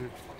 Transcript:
Mm.